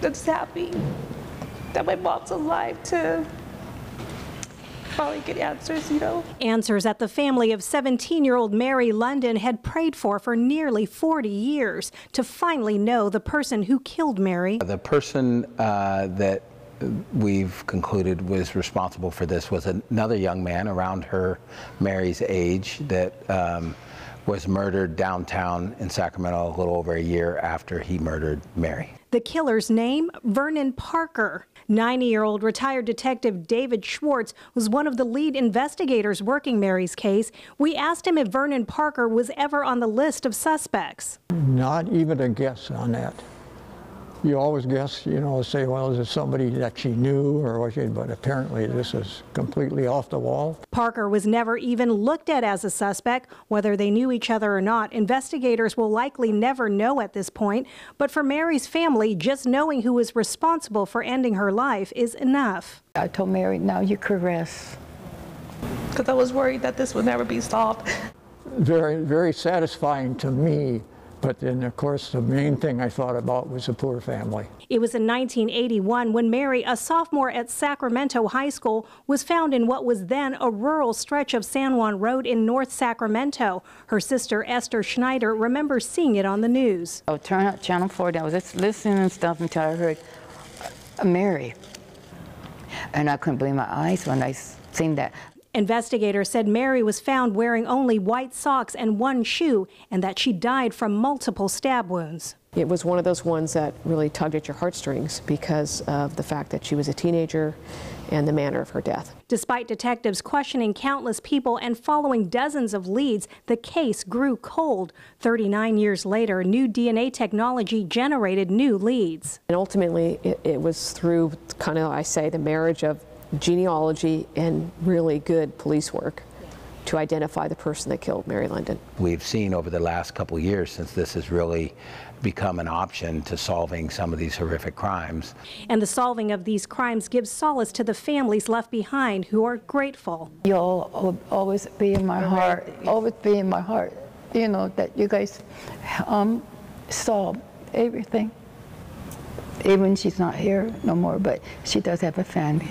that's happy that my mom's alive to probably get answers, you know. Answers that the family of 17-year-old Mary London had prayed for for nearly 40 years to finally know the person who killed Mary. The person uh, that we've concluded was responsible for this was another young man around her, Mary's age, that um, was murdered downtown in Sacramento a little over a year after he murdered Mary. The killer's name, Vernon Parker. 90-year-old retired detective David Schwartz was one of the lead investigators working Mary's case. We asked him if Vernon Parker was ever on the list of suspects. Not even a guess on that. You always guess, you know, say, well, is it somebody that she knew or was she, but apparently this is completely off the wall. Parker was never even looked at as a suspect. Whether they knew each other or not, investigators will likely never know at this point. But for Mary's family, just knowing who was responsible for ending her life is enough. I told Mary, now you could rest. Because I was worried that this would never be solved. Very, very satisfying to me but then, of course, the main thing I thought about was the poor family. It was in 1981 when Mary, a sophomore at Sacramento High School, was found in what was then a rural stretch of San Juan Road in North Sacramento. Her sister, Esther Schneider, remembers seeing it on the news. I would turn out Channel 4, I was just listening and stuff until I heard uh, Mary. And I couldn't believe my eyes when I seen that. Investigators said Mary was found wearing only white socks and one shoe and that she died from multiple stab wounds. It was one of those ones that really tugged at your heartstrings because of the fact that she was a teenager and the manner of her death. Despite detectives questioning countless people and following dozens of leads, the case grew cold. 39 years later, new DNA technology generated new leads. And ultimately, it, it was through kind of, I say, the marriage of genealogy and really good police work to identify the person that killed Mary London. We've seen over the last couple years since this has really become an option to solving some of these horrific crimes. And the solving of these crimes gives solace to the families left behind who are grateful. You'll always be in my heart, always be in my heart, you know, that you guys um, solved everything. Even she's not here no more, but she does have a family.